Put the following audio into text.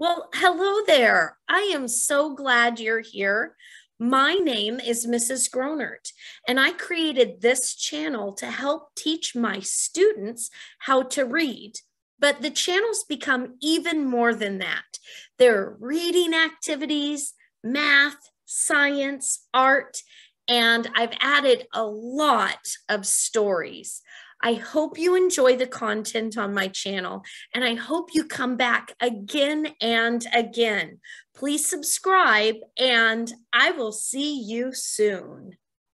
Well, hello there. I am so glad you're here. My name is Mrs. Gronnert, and I created this channel to help teach my students how to read. But the channels become even more than that. There are reading activities, math, science, art, and I've added a lot of stories. I hope you enjoy the content on my channel and I hope you come back again and again. Please subscribe and I will see you soon.